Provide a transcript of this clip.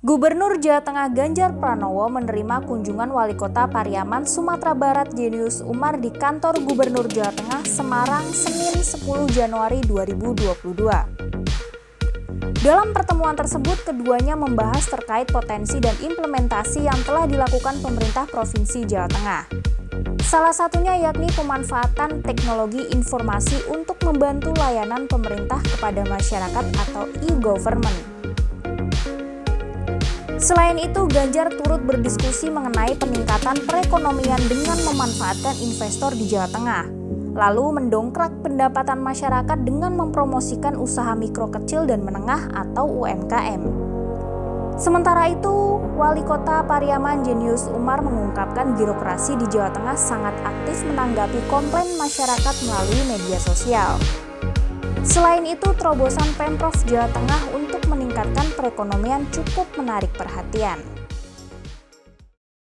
Gubernur Jawa Tengah Ganjar Pranowo menerima kunjungan Wali Kota Pariaman, Sumatera Barat Jenius Umar di kantor Gubernur Jawa Tengah Semarang Senin 10 Januari 2022. Dalam pertemuan tersebut, keduanya membahas terkait potensi dan implementasi yang telah dilakukan pemerintah Provinsi Jawa Tengah. Salah satunya yakni pemanfaatan teknologi informasi untuk membantu layanan pemerintah kepada masyarakat atau e-government. Selain itu, Ganjar turut berdiskusi mengenai peningkatan perekonomian dengan memanfaatkan investor di Jawa Tengah, lalu mendongkrak pendapatan masyarakat dengan mempromosikan usaha mikro kecil dan menengah atau UMKM. Sementara itu, Wali Kota Pariaman Jenius Umar mengungkapkan birokrasi di Jawa Tengah sangat aktif menanggapi komplain masyarakat melalui media sosial. Selain itu, terobosan Pemprov Jawa Tengah untuk meningkatkan perekonomian cukup menarik perhatian.